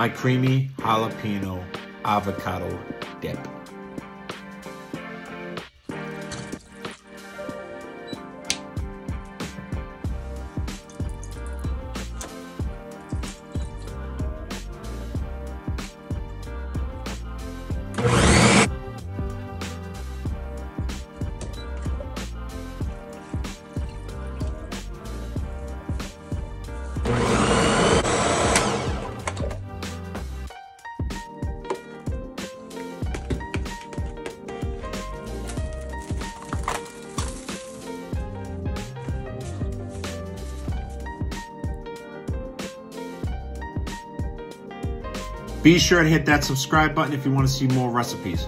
my creamy jalapeno avocado dip. Be sure to hit that subscribe button if you want to see more recipes.